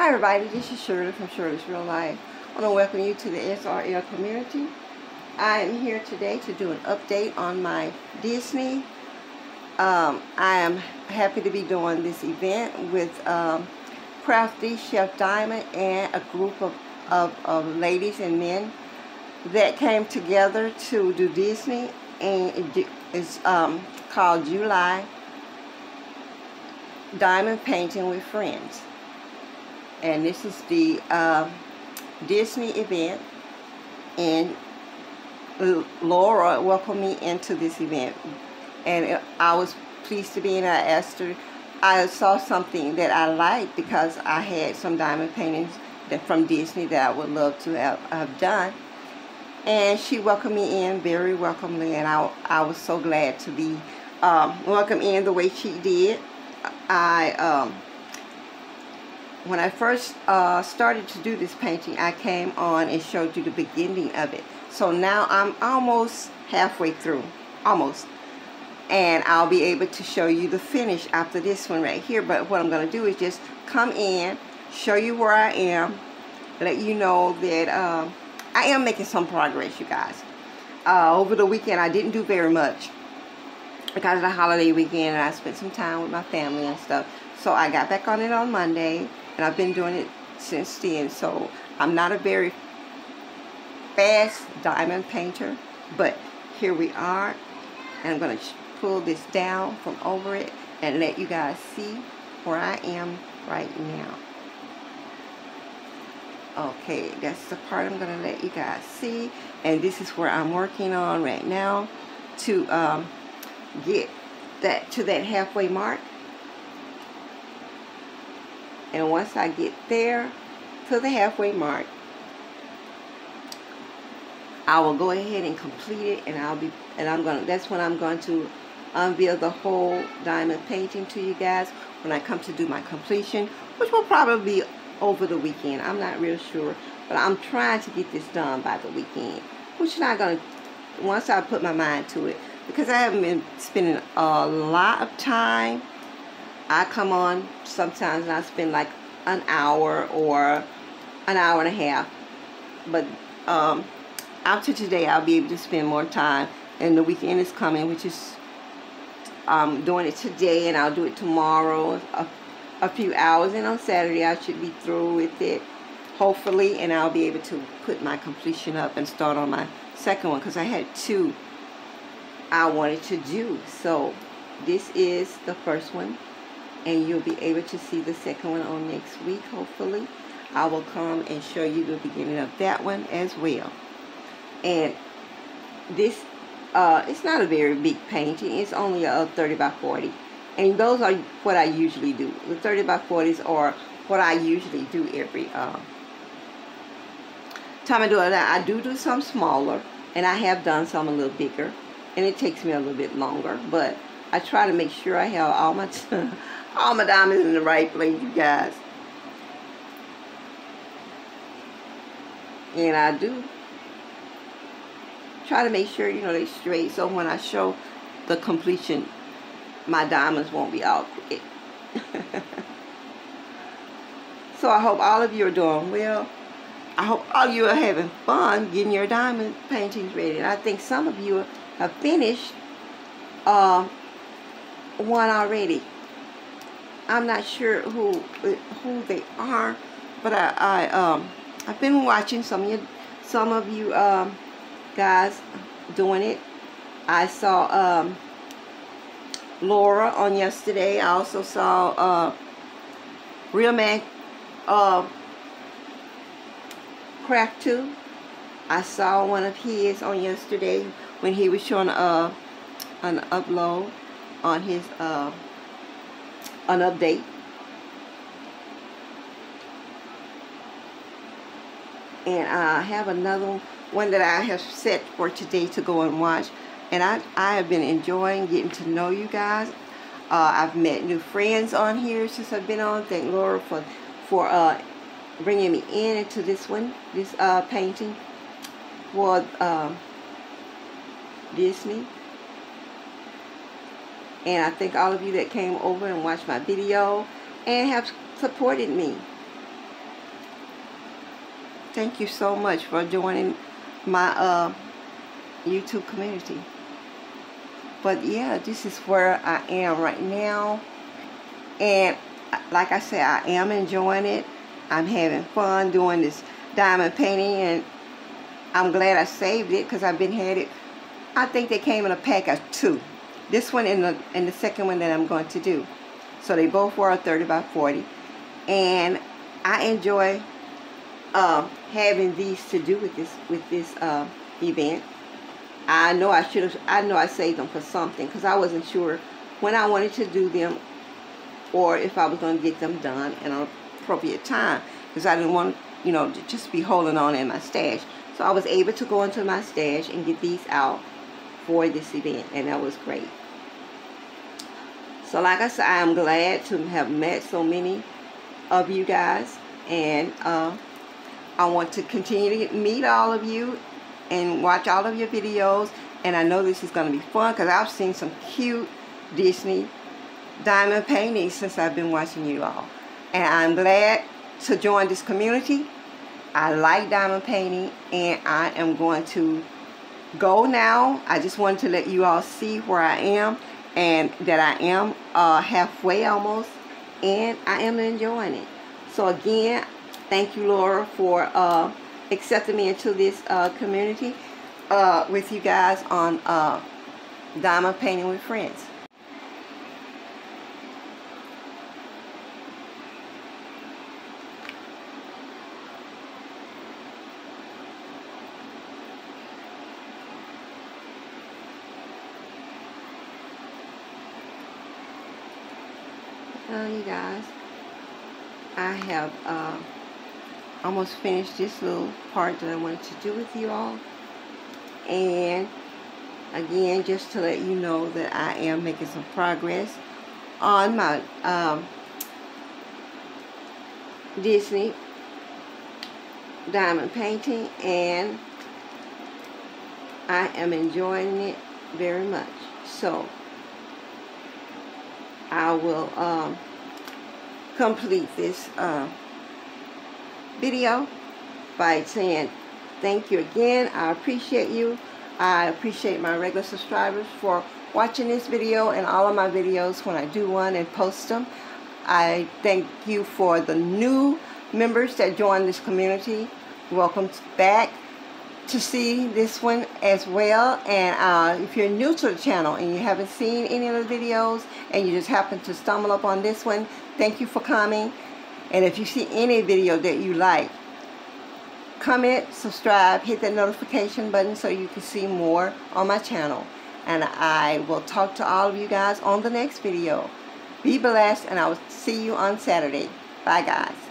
Hi everybody, this is Sherley from Sherley's Real Life. I want to welcome you to the SRL community. I am here today to do an update on my Disney. Um, I am happy to be doing this event with um, Crafty Chef Diamond and a group of, of, of ladies and men that came together to do Disney and it is um, called July Diamond Painting with Friends. And this is the uh, Disney event. And Laura welcomed me into this event. And I was pleased to be in. I asked her, I saw something that I liked because I had some diamond paintings that from Disney that I would love to have, have done. And she welcomed me in very welcomely and I, I was so glad to be um, welcomed in the way she did. I um, when I first uh, started to do this painting I came on and showed you the beginning of it. So now I'm almost halfway through almost. And I'll be able to show you the finish after this one right here. But what I'm going to do is just come in show you where I am let you know that um, I am making some progress, you guys. Uh, over the weekend, I didn't do very much. Because of the holiday weekend, and I spent some time with my family and stuff. So I got back on it on Monday, and I've been doing it since then. So I'm not a very fast diamond painter, but here we are. And I'm going to pull this down from over it and let you guys see where I am right now. Okay, that's the part I'm going to let you guys see. And this is where I'm working on right now to um, get that to that halfway mark. And once I get there to the halfway mark, I will go ahead and complete it and I'll be and I'm gonna that's when I'm going to unveil the whole diamond painting to you guys when I come to do my completion, which will probably be over the weekend. I'm not real sure, but I'm trying to get this done by the weekend, which is not to, once I put my mind to it, because I haven't been spending a lot of time. I come on sometimes and I spend like an hour or an hour and a half, but um, after today I'll be able to spend more time. And the weekend is coming which is um, doing it today and I'll do it tomorrow. A a few hours and on Saturday I should be through with it hopefully. And I'll be able to put my completion up and start on my second one because I had two I wanted to do. So this is the first one and you'll be able to see the second one on next week hopefully I will come and show you the beginning of that one as well and this uh, it's not a very big painting it's only a 30 by 40 and those are what I usually do. The 30 by 40s are what I usually do every uh, time I do it. I do do some smaller, and I have done some a little bigger, and it takes me a little bit longer, but I try to make sure I have all my all my diamonds in the right place, you guys. And I do try to make sure, you know, they're straight, so when I show the completion my diamonds won't be out quick. so I hope all of you are doing well. I hope all of you are having fun getting your diamond paintings ready. And I think some of you have finished uh, one already. I'm not sure who who they are, but I, I um I've been watching some of you some of you um guys doing it. I saw um Laura on yesterday. I also saw uh, Real Man uh, Craft 2. I saw one of his on yesterday when he was showing uh, an upload on his uh, an update. And I have another one that I have set for today to go and watch and I, I have been enjoying getting to know you guys. Uh, I've met new friends on here since I've been on. Thank Laura for for uh, bringing me in into this one, this uh, painting for uh, Disney. And I thank all of you that came over and watched my video and have supported me. thank you so much for joining my uh, YouTube community. But yeah, this is where I am right now. And like I said, I am enjoying it. I'm having fun doing this diamond painting and I'm glad I saved it because I've been had it. I think they came in a pack of two. This one and the, and the second one that I'm going to do. So they both were 30 by 40. And I enjoy uh, having these to do with this with this uh, event. I know I should have. I know I saved them for something because I wasn't sure when I wanted to do them or if I was going to get them done in an appropriate time because I didn't want you know to just be holding on in my stash. So I was able to go into my stash and get these out for this event and that was great. So like I said, I am glad to have met so many of you guys. And uh, I want to continue to meet all of you and watch all of your videos. And I know this is going to be fun because I've seen some cute Disney diamond paintings since I've been watching you all. And I'm glad to join this community. I like diamond painting and I am going to go now. I just wanted to let you all see where I am and that I am uh, halfway almost and I am enjoying it so again thank you Laura for uh, accepting me into this uh, community uh, with you guys on uh, Diamond Painting with Friends. You guys, I have uh, almost finished this little part that I wanted to do with you all. And again, just to let you know that I am making some progress on my um, Disney diamond painting and I am enjoying it very much. So I will um, complete this uh, video by saying thank you again. I appreciate you. I appreciate my regular subscribers for watching this video and all of my videos when I do one and post them. I thank you for the new members that joined this community. Welcome back to see this one as well and uh, if you're new to the channel and you haven't seen any of the videos and you just happen to stumble up on this one thank you for coming and if you see any video that you like, comment, subscribe, hit that notification button so you can see more on my channel. And I will talk to all of you guys on the next video. Be blessed and I will see you on Saturday. Bye guys.